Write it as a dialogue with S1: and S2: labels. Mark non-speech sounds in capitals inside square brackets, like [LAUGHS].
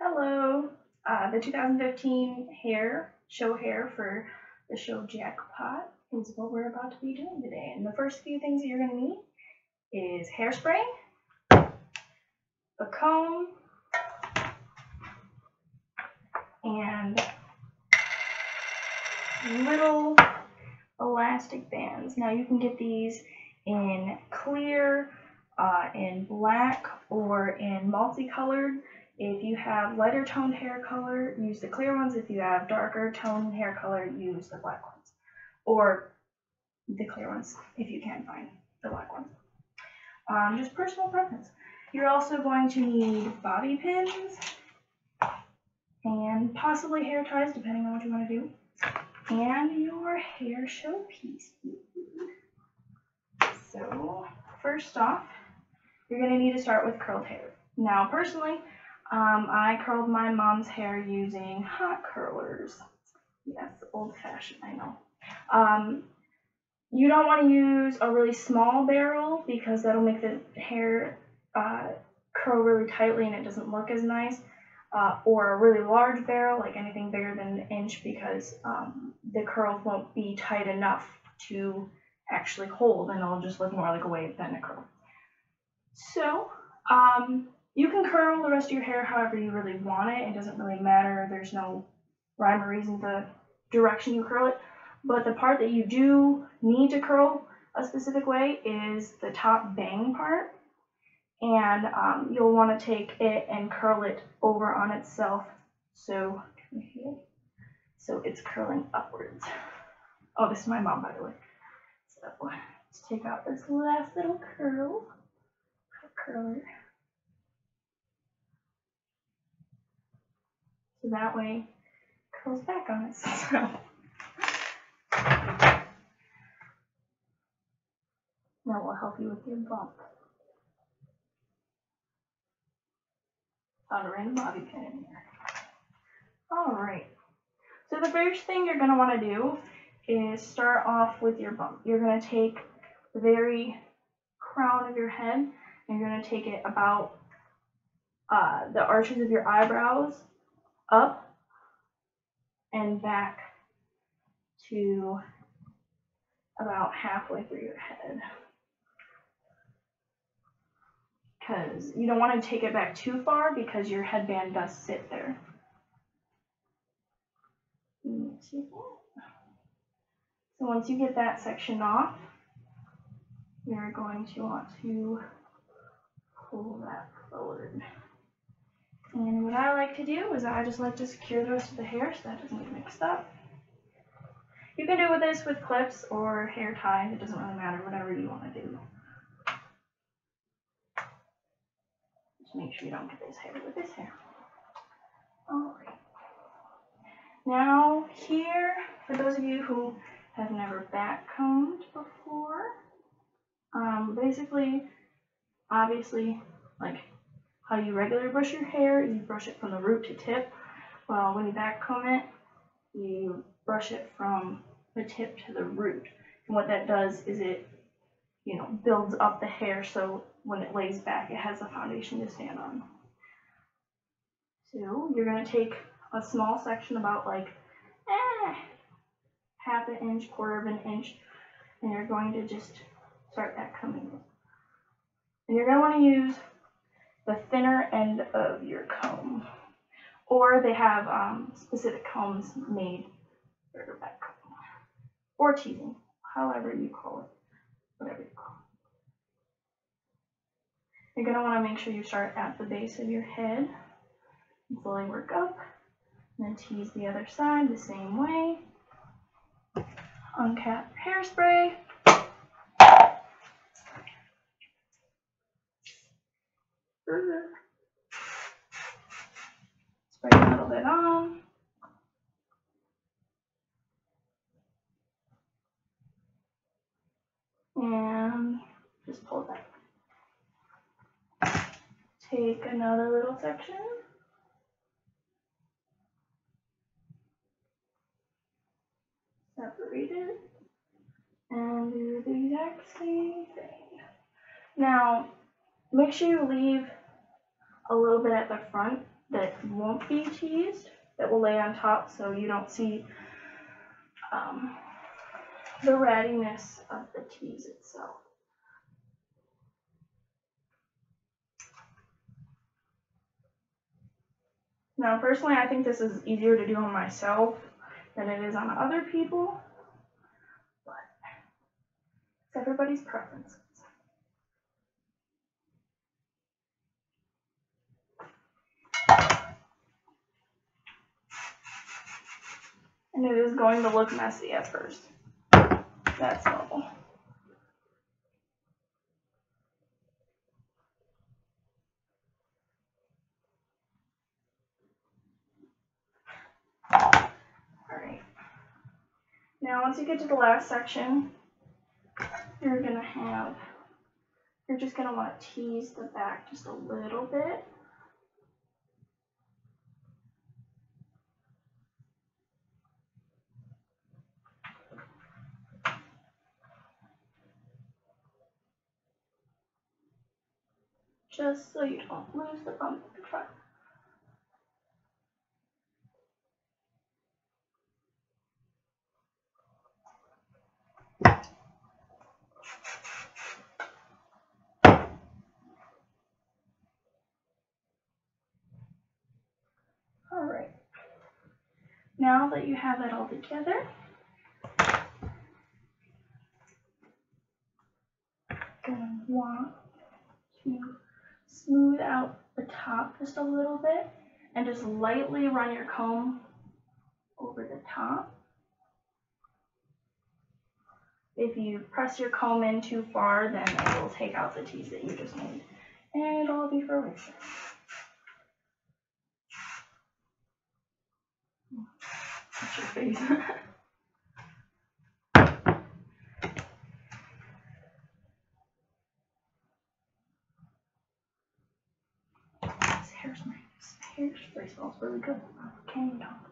S1: Hello. Uh, the 2015 hair show hair for the show Jackpot is what we're about to be doing today. And the first few things that you're going to need is hairspray, a comb, and little elastic bands. Now you can get these in clear, uh, in black, or in multicolored. If you have lighter toned hair color, use the clear ones. If you have darker toned hair color, use the black ones. Or the clear ones, if you can find the black ones. Um, just personal preference. You're also going to need bobby pins and possibly hair ties, depending on what you want to do, and your hair showpiece. So, first off, you're going to need to start with curled hair. Now, personally, um, I curled my mom's hair using hot curlers. Yes, old fashioned, I know. Um, you don't want to use a really small barrel because that'll make the hair uh, curl really tightly and it doesn't look as nice. Uh, or a really large barrel, like anything bigger than an inch, because um, the curls won't be tight enough to actually hold and it'll just look more like a wave than a curl. So, um, you can curl the rest of your hair however you really want it. It doesn't really matter. There's no rhyme or reason the direction you curl it. But the part that you do need to curl a specific way is the top bang part. And um, you'll want to take it and curl it over on itself. So, so it's curling upwards. Oh, this is my mom, by the way. So let's take out this last little curl. Curler. So that way it curls back on itself. [LAUGHS] That will help you with your bump. Found a random bobby pin in here. Alright. So the first thing you're going to want to do is start off with your bump. You're going to take the very crown of your head and you're going to take it about uh, the arches of your eyebrows up and back to about halfway through your head. Because you don't want to take it back too far because your headband does sit there. So once you get that section off, you're going to want to pull that forward. Like to do is I just like to secure the rest of the hair so that doesn't get mixed up. You can do with this with clips or hair ties, it doesn't really matter, whatever you want to do. Just make sure you don't get this hair with this hair. Alright. Now here, for those of you who have never back combed before, um, basically, obviously, like how you regularly brush your hair, you brush it from the root to tip. Well, when you back comb it, you brush it from the tip to the root. And what that does is it, you know, builds up the hair so when it lays back, it has a foundation to stand on. So you're going to take a small section about like eh, half an inch, quarter of an inch, and you're going to just start combing it. And you're going to want to use the thinner end of your comb. Or they have um, specific combs made for your back comb. Or teasing, however you call it, whatever you call it. You're want to make sure you start at the base of your head and slowly work up. And then tease the other side the same way. Uncap hairspray. Spray a little bit on. And just pull that. Take another little section. Separate it. And do the exact same thing. Now, make sure you leave a little bit at the front that won't be teased that will lay on top so you don't see um, the rattiness of the tease itself. Now, personally, I think this is easier to do on myself than it is on other people, but it's everybody's preferences. And it is going to look messy at first. That's normal. Alright. Now, once you get to the last section, you're gonna have, you're just gonna wanna tease the back just a little bit. Just so you don't lose the bump at the front. Alright. Now that you have it all together, gonna want to smooth out the top just a little bit and just lightly run your comb over the top. If you press your comb in too far, then it will take out the tease that you just made. And it'll all be for waste. That's your face. [LAUGHS] Hairspray, hairspray smells really good. Candy Dog.